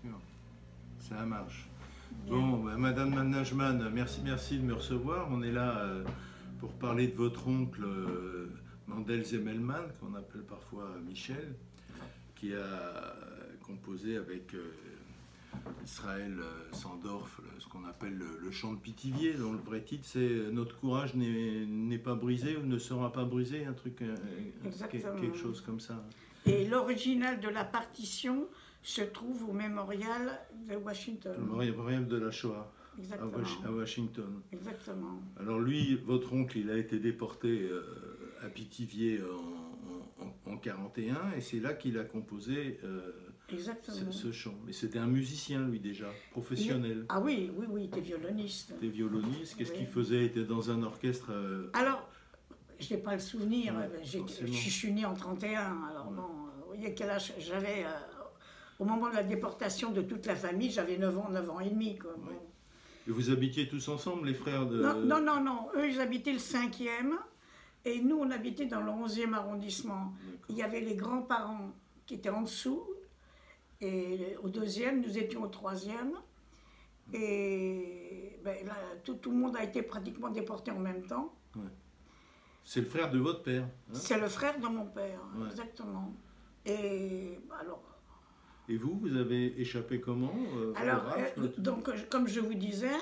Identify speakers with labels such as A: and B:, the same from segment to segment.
A: sûr. Ça marche. Bon, bah, Madame Management, merci, merci de me recevoir. On est là euh, pour parler de votre oncle euh, Mandel Zemelman, qu'on appelle parfois Michel, qui a composé avec euh, Israël euh, Sandorf ce qu'on appelle le, le chant de Pithiviers, dont le vrai titre c'est euh, Notre courage n'est pas brisé ou ne sera pas brisé, un truc, euh, euh, quelque chose comme ça.
B: Et l'original de la partition se trouve au mémorial de
A: Le
B: Washington.
A: mémorial de la Shoah à,
B: Exactement.
A: À Washington.
B: Exactement.
A: Alors lui, votre oncle, il a été déporté euh, à Pithiviers en, en, en 41 et c'est là qu'il a composé euh, ce, ce chant. Mais c'était un musicien, lui déjà, professionnel.
B: Ah oui, oui, oui, t'es violoniste.
A: Des violoniste. Qu'est-ce
B: Oui.
A: qu'il faisait? Il était dans un orchestre. euh,
B: Alors, je n'ai pas le souvenir,
A: Ouais,
B: je suis né en 31, alors bon, euh, vous voyez quel âge j'avais. Au moment de la déportation de toute la famille, j'avais 9 ans, 9 ans et demi. Quoi.
A: et vous habitiez tous ensemble, les frères de.
B: Non, non, non, non, eux ils habitaient le 5e et nous on habitait dans le 11e arrondissement. Il y avait les grands-parents qui étaient en dessous et au deuxième, nous étions au troisième. Et ben, là, tout, tout le monde a été pratiquement déporté en même temps.
A: C'est le frère de votre père. hein?
B: C'est le frère de mon père,
A: Ouais.
B: exactement. Et alors,
A: et vous, vous avez échappé comment euh,
B: alors euh, donc, comme je vous disais,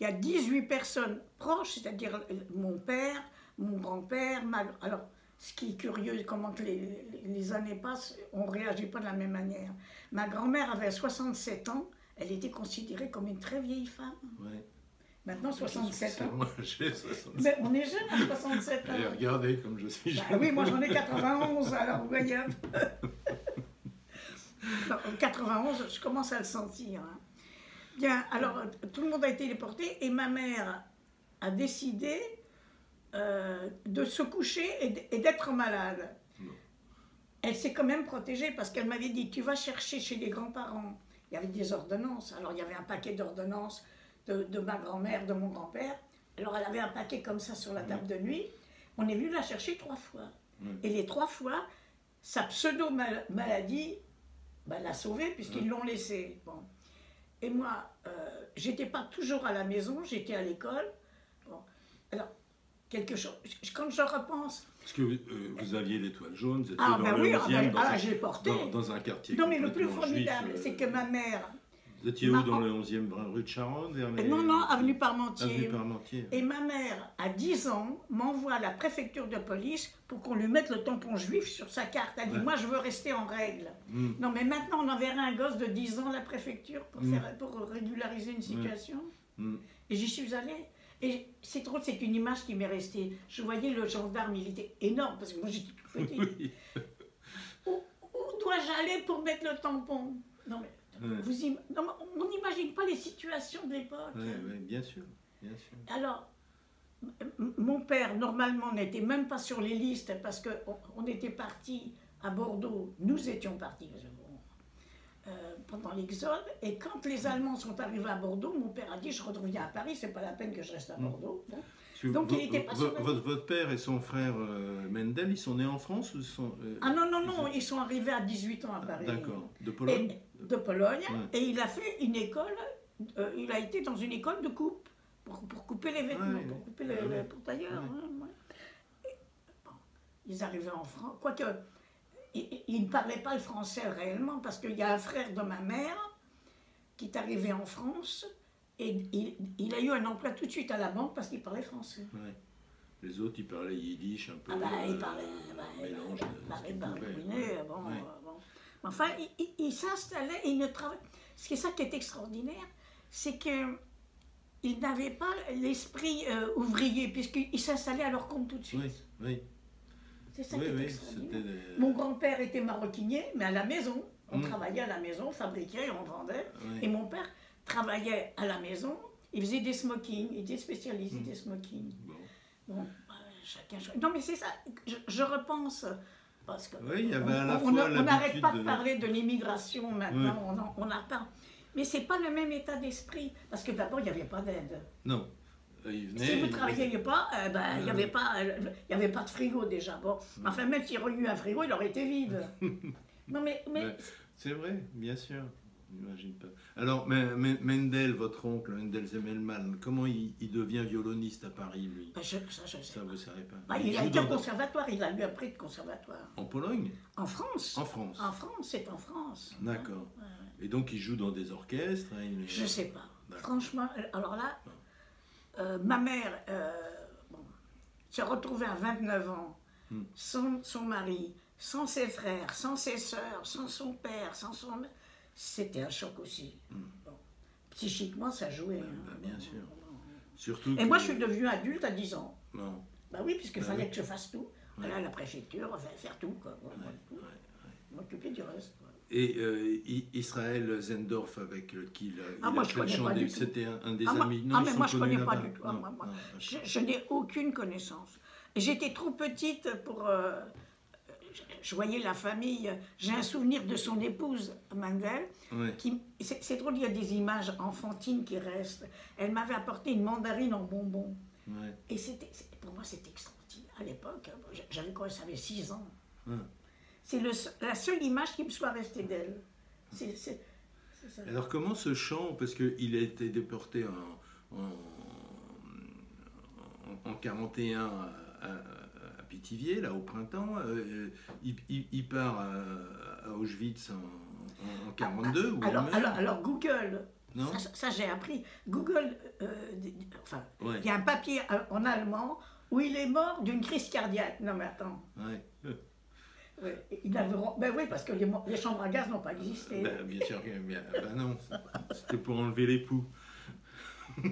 B: il y a 18 personnes proches, c'est-à-dire euh, mon père, mon grand-père, ma... Alors, ce qui est curieux, comment les, les- années passent, on ne réagit pas de la même manière. Ma grand-mère avait 67 ans, elle était considérée comme une très vieille femme.
A: Ouais.
B: Maintenant, 67 ans.
A: Moi, j'ai 67
B: Mais on est jeune à 67 ans.
A: Et regardez comme je suis
B: Bah
A: jeune.
B: oui, moi j'en ai 91, alors vous voyez. Non, 91, je commence à le sentir. hein. Bien, alors tout le monde a été déporté et ma mère a décidé euh, de se coucher et d'être malade. Elle s'est quand même protégée parce qu'elle m'avait dit tu vas chercher chez les grands-parents. Il y avait des ordonnances. Alors il y avait un paquet d'ordonnances de, de ma grand-mère, de mon grand-père. Alors elle avait un paquet comme ça sur la table de nuit. On est venu la chercher trois fois. Et les trois fois, sa pseudo-maladie bah, l'a sauvée puisqu'ils l'ont laissée. Bon. Et moi, euh, j'étais pas toujours à la maison, j'étais à l'école. Bon. Alors, quelque chose. Quand je repense.
A: Parce que euh, vous aviez l'étoile jaune, vous étiez
B: Ah,
A: dans
B: ben
A: le
B: oui,
A: 11e,
B: ah, ben,
A: dans,
B: ah,
A: un,
B: porté.
A: dans, dans un quartier
B: Non, mais le plus formidable,
A: euh,
B: c'est que ma mère.
A: Vous étiez où dans le 11e rue de Charonne vers les...
B: Non, non, avenue Parmentier.
A: Avenue Parmentier.
B: Et ma mère, à 10 ans, m'envoie à la préfecture de police pour qu'on lui mette le tampon juif sur sa carte. Elle dit
A: Ouais.
B: Moi, je veux rester en règle.
A: Mm.
B: Non, mais maintenant, on enverrait un gosse de 10 ans à la préfecture pour,
A: Mm.
B: faire, pour régulariser une situation.
A: Mm.
B: Et j'y suis allée. Et c'est drôle, c'est une image qui m'est restée. Je voyais le gendarme, il était énorme, parce que moi j'étais toute petite.
A: Oui.
B: où où dois-je aller pour mettre le tampon? Non, mais
A: Ouais.
B: vous im- non, mais on n'imagine pas les situations de l'époque.
A: Ouais, ouais, bien sûr, bien sûr.
B: Alors, mon père, normalement, n'était même pas sur les listes parce qu'on on était parti à Bordeaux. Nous étions partis euh, pendant l'Exode. Et quand les Allemands sont arrivés à Bordeaux, mon père a dit Je reviens à Paris, c'est pas la peine que je reste à
A: Mm.
B: Bordeaux. Bon. Donc, il était pas sur
A: votre, votre père et son frère euh, Mendel, ils sont nés en France ou sont... euh,
B: Ah non, non, non, ils sont arrivés à 18 ans à Paris.
A: D'accord. De Pologne?
B: Et- de Pologne.
A: Ouais.
B: Et il a fait une école, euh, il a été dans une école de coupe, pour, pour couper les vêtements,
A: Ouais,
B: pour couper les,
A: Ah ouais.
B: les portailleurs. Hein, bon, ils arrivaient en France, quoique, ils ils ne parlaient pas le français réellement, parce qu'il y a un frère de ma mère qui est arrivé en France, et il, il a eu un emploi tout de suite à la banque parce qu'il parlait français.
A: Les autres, ils parlaient yiddish un peu.
B: Ah bah, il
A: euh,
B: parlait, bah,
A: mélange de
B: bah, bah, ruiné, bon,
A: Ouais.
B: Enfin, il, il- il s'installait, il ne travaillait. Ce qui est ça qui est extraordinaire, c'est que il n'avait pas l'esprit euh, ouvrier, puisqu'il s'installait à leur compte tout de suite.
A: Oui, oui,
B: C'est ça
A: oui,
B: qui est
A: oui,
B: extraordinaire.
A: des-
B: Mon grand-père était maroquinier, mais à la maison. On
A: Mm.
B: travaillait à la maison, on fabriquait, on vendait. Et mon père travaillait à la maison, il faisait des smokings, il était spécialisé
A: Mm.
B: des smokings.
A: Bon.
B: Bon, euh, chacun. cho- Non, mais c'est ça, je, je repense. Parce que
A: Oui, il y avait à la
B: on- n'arrête pas de
A: de-
B: parler de l'immigration maintenant, on en, on en parle. Mais c'est pas le même état d'esprit. Parce que d'abord, il n'y avait pas d'aide.
A: Non. Euh,
B: Si vous ne travailliez pas, euh, ben, il n'y
A: Ouais.
B: avait, pas, euh, il y avait pas de frigo déjà. Bon. Enfin, même s'il y aurait eu un frigo, il aurait été vide. non, mais, mais
A: Ouais. C'est vrai, bien sûr. J'imagine pas. Alors, Men- Men- Mendel, votre oncle, Mendel Zemmelmann, comment il, il devient violoniste à Paris, lui?
B: Ben, je- ça, je sais
A: Ça,
B: pas.
A: vous savez pas.
B: Bah, il a été au conservatoire, il a eu un prix de conservatoire.
A: En Pologne?
B: En France
A: En France.
B: En France, c'est en France.
A: D'accord.
B: Ouais.
A: Et donc, il joue dans des orchestres hein, il est-
B: Je sais pas. Franchement, euh, alors là, euh, ma mère euh, bon, se retrouvait à 29 ans,
A: Hmm.
B: sans son mari, sans ses frères, sans ses sœurs, sans son père, sans son... C'était un choc aussi. Bon. Psychiquement, ça jouait. hein.
A: Hmm. bien sûr. Surtout
B: Et moi, je suis devenue adulte à 10 ans.
A: Non.
B: Bah oui, puisqu'il
A: Bah
B: fallait
A: oui.
B: que je fasse tout. Aller à la préfecture, faire, faire tout, quoi. Tout.
A: ouais,
B: M'occuper du reste. quoi.
A: Et euh, Israël Zendorf, avec le- qui il a,
B: Ah,
A: il
B: moi,
A: a
B: je
A: fait le chant des-. C'était un, un des
B: Ah, moi-
A: amis.
B: ah,
A: ils
B: mais moi, je
A: connus
B: connais pas du tout. Ah,
A: Non, non,
B: Je, n'ai aucune connaissance. J'étais trop petite pour. euh, je, voyais la famille. J'ai un souvenir de son épouse. Qui, c'est, drôle, il y a des images enfantines qui restent. Elle m'avait apporté une mandarine en bonbons.
A: Ouais.
B: Et c'était, pour moi, c'était extraordinaire. À l'époque, hein, j'avais quoi J'avais 6 ans.
A: Ouais.
B: C'est la seule image qui me soit restée d'elle.
A: Alors comment ce chant, parce qu'il a été déporté en, en, en, en 41 à, à- à Pithiviers, là au printemps, euh, il, il- il part à, à Auschwitz en, en, en 42 ou
B: Alors, alors, alors Google,
A: Non
B: ça, ça, j'ai appris. Google, euh, enfin,
A: Ouais.
B: il y a un papier euh, en allemand où il est mort d'une crise cardiaque. Non mais attends.
A: Ouais.
B: Ouais, il avait... Ben oui, parce que les, chambres à gaz n'ont pas existé.
A: Ben, bien sûr, que- bien, ben non, c'était pour enlever les poux.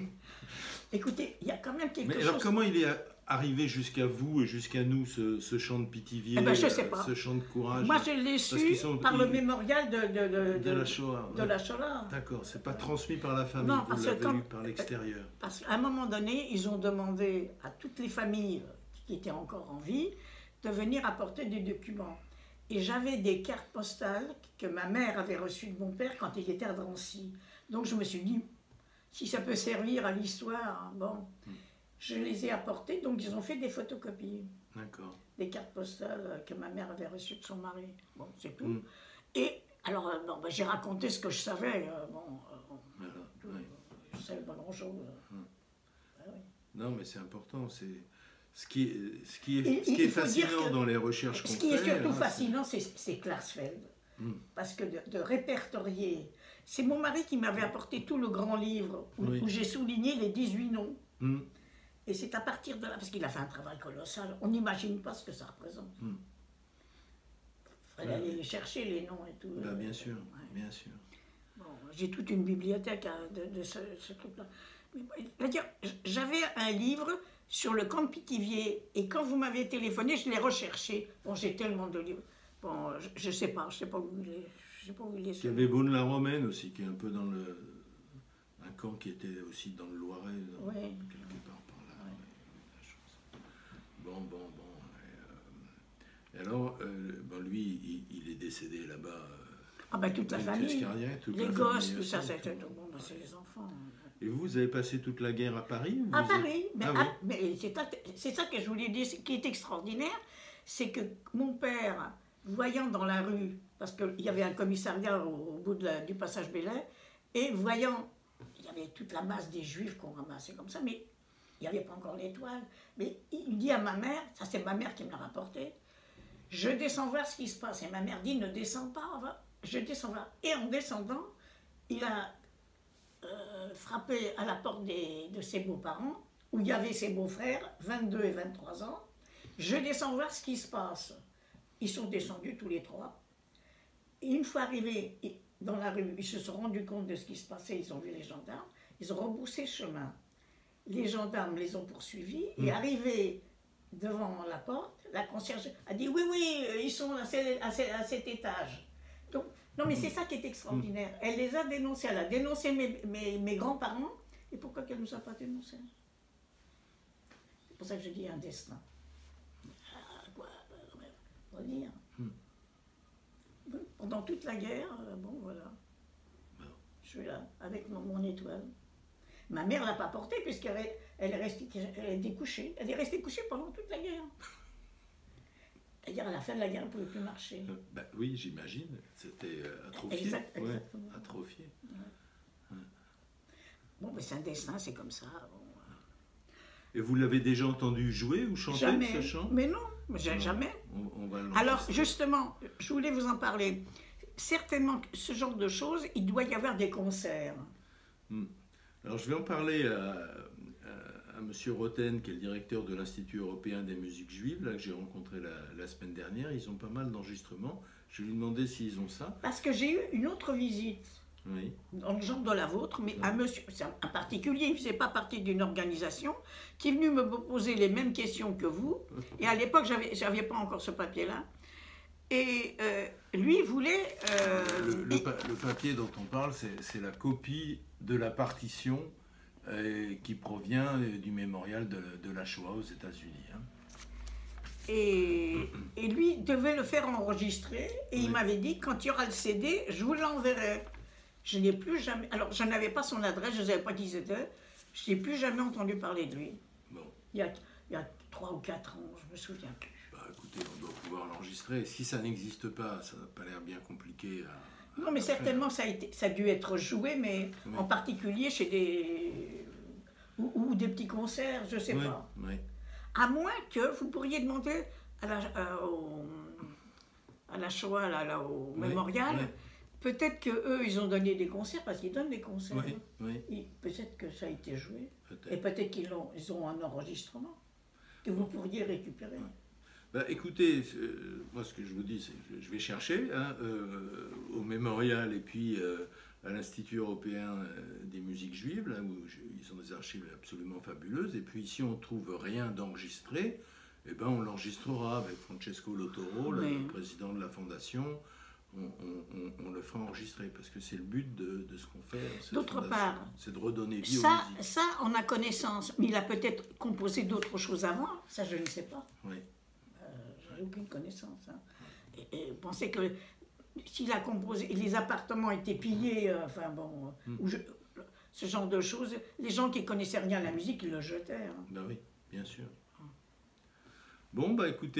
B: Écoutez, il y a quand même quelque
A: Mais
B: chose.
A: alors comment il est arrivé jusqu'à vous et jusqu'à nous, ce, ce chant de Pithiviers,
B: Eh ben,
A: euh, ce chant de courage
B: Moi, je l'ai su
A: sont-
B: par le mémorial de, de, de,
A: de la Shoah
B: de la Shoah.
A: D'accord, c'est pas transmis par la famille,
B: Non,
A: vous
B: parce que
A: l'avez
B: quand-
A: eu par l'extérieur.
B: Parce qu'à un moment donné, ils ont demandé à toutes les familles qui étaient encore en vie de venir apporter des documents. Et j'avais des cartes postales que ma mère avait reçues de mon père quand il était à Drancy. Donc je me suis dit, si ça peut servir à l'histoire, bon, je les ai apportées. Donc ils ont fait des photocopies
A: D'accord.
B: des cartes postales que ma mère avait reçues de son mari. Bon, c'est tout.
A: Mm.
B: Et alors, euh, bon, ben, j'ai raconté ce que je savais. euh, bon, euh, tout,
A: ouais.
B: euh, je savais pas grand-chose. Ah oui.
A: Non, mais c'est important. C'est ce qui est, ce qui ce qui fascinant dans les recherches qu'on
B: Ce
A: fait.
B: qui est surtout
A: hein,
B: fascinant, c'est c'est Klarsfeld.
A: Mm.
B: Parce que de, de répertorier. C'est mon mari qui m'avait apporté tout le grand livre où,
A: Oui.
B: où j'ai souligné les 18 noms.
A: Hmm,
B: Et c'est à partir de là, parce qu'il a fait un travail colossal, on n'imagine pas ce que ça représente. Il fallait aller les chercher, les noms et tout.
A: bah,
B: Euh,
A: bien sûr,
B: ouais.
A: bien sûr.
B: Bon, J'ai toute une bibliothèque hein, de, de ce, ce truc-là. J'avais un livre sur le camp de Pithiviers, et quand vous m'avez téléphoné, je l'ai recherché. Bon, j'ai tellement de livres. Bon, je ne sais pas, je sais pas où il est. Je sais pas où il est.
A: Il y avait Beaune-la-Romaine aussi, qui est un peu dans le. Un camp qui était aussi dans le Loiret, dans-
B: Ouais.
A: quelque part par là. ouais, la chose. Bon, bon, bon. Et, euh, et alors, euh, bon, lui, il, il est décédé là-bas. euh,
B: Ah ben toute la famille.
A: toute
B: Les
A: la
B: gosses,
A: famille
B: tout ça, c'est bon, ben, c'est les enfants.
A: Et vous, vous avez passé toute la guerre à Paris
B: À Paris,
A: êtes-
B: mais,
A: Ah
B: à-
A: oui
B: mais c'est ça- que je voulais dire, qui est extraordinaire, c'est que mon père, voyant dans la rue, parce qu'il y avait un commissariat au, au bout de la- du passage Belay, et voyant, il y avait toute la masse des juifs qu'on ramassait comme ça, mais il n'y avait pas encore l'étoile. Mais il dit à ma mère, ça c'est ma mère qui me l'a rapporté, je descends voir ce qui se passe. Et ma mère dit, ne descends pas, va- je descends voir. Et en descendant, il a euh, frappé à la porte de ses beaux-parents, où il y avait ses beaux-frères, 22 et 23 ans. Je descends voir ce qui se passe. Ils sont descendus tous les trois. Une fois arrivés dans la rue, ils se sont rendus compte de ce qui se passait, ils ont vu les gendarmes, ils ont rebroussé chemin. Les gendarmes les ont poursuivis et arrivés devant la porte, la concierge a dit oui, oui, euh, ils sont à, ce- à ce- à cet étage. Donc, non, mais c'est ça qui est extraordinaire. Elle les a dénoncés, elle a dénoncé mes, mes- mes grands-parents, et pourquoi qu'elle ne nous a pas dénoncés? C'est pour ça que je dis un destin. Ah, quoi, on va dire. Pendant toute la guerre, euh, bon, voilà. Je suis là, avec mon, mon étoile. Ma mère ne l'a pas portée, puisqu'elle est, elle est restée elle est couchée. Elle est restée couchée pendant toute la guerre. C'est-à-dire à la fin de la guerre, elle ne pouvait plus marcher.
A: Euh, bah oui, j'imagine. C'était euh, atrophié.
B: Exact-
A: Ouais, atrophié.
B: Bon, mais c'est un destin, c'est comme ça. bon.
A: Et vous l'avez déjà entendu jouer ou chanter
B: Jamais.
A: ce chant?
B: Mais non, jamais.
A: on, on va
B: Alors, justement, je voulais vous en parler. Certainement, ce genre de choses, il doit y avoir des concerts.
A: Alors je vais en parler à, à, à Monsieur Roten, qui est le directeur de l'Institut européen des musiques juives, là que j'ai rencontré la, la semaine dernière. Ils ont pas mal d'enregistrements. Je vais lui demander s'ils ont ça.
B: Parce que j'ai eu une autre visite,
A: Oui.
B: dans le genre de la vôtre, mais un monsieur, un particulier, il ne faisait pas partie d'une organisation, qui est venu me poser les mêmes questions que vous. Et à l'époque, j'avais, j'avais pas encore ce papier-là. Et euh, lui voulait. euh,
A: Le, le
B: il-
A: pa- le papier dont on parle, c'est la copie de la partition euh, qui provient du mémorial de, de la Shoah aux États-Unis. hein.
B: Et, et lui devait le faire enregistrer. Et il m'avait dit quand il y aura le CD, je vous l'enverrai. Je n'ai plus jamais. Alors, je n'avais pas son adresse, je ne savais pas qui c'était. Je n'ai plus jamais entendu parler de lui.
A: Bon,
B: Il y a, il y a 3 ou 4 ans, je me souviens plus.
A: Écoutez, on doit pouvoir l'enregistrer. Si ça n'existe pas, ça n'a pas l'air bien compliqué à.
B: Non, mais
A: faire.
B: certainement, ça a, été, ça a dû être joué, mais
A: Oui.
B: en particulier chez des. Ou, ou des petits concerts, je ne sais
A: Oui,
B: pas.
A: oui.
B: À moins que vous pourriez demander à la, euh, au- à la Shoah, là, là, au mémorial, peut-être que eux ils ont donné des concerts, parce qu'ils donnent des concerts.
A: Oui, oui,
B: Et Peut-être que ça a été joué. Et
A: peut-être.
B: qu'ils ont, ils ont un enregistrement que vous pourriez récupérer.
A: Bah, écoutez, euh, moi ce que je vous dis, c'est que je vais chercher hein, euh, au mémorial et puis euh, à l'Institut européen des musiques juives, là où je- ils ont des archives absolument fabuleuses. Et puis si on trouve rien d'enregistré, eh ben, on l'enregistrera avec Francesco Lotoro, le
B: Oui.
A: président de la fondation. On, on- on- on le fera enregistrer parce que c'est le but de, de ce qu'on fait.
B: D'autre part,
A: c'est de redonner vie
B: Ça,
A: aux musiques.
B: ça, on a connaissance, mais il a peut-être composé d'autres choses avant, ça je ne sais pas.
A: Oui.
B: J'ai aucune connaissance. hein. Et, et pensez que s'il a composé, les appartements étaient pillés, euh, enfin bon, euh, ou je- ce genre de choses, les gens qui connaissaient rien à la musique, ils le jetaient. hein.
A: Ben oui, bien sûr. Bon, bah écoutez.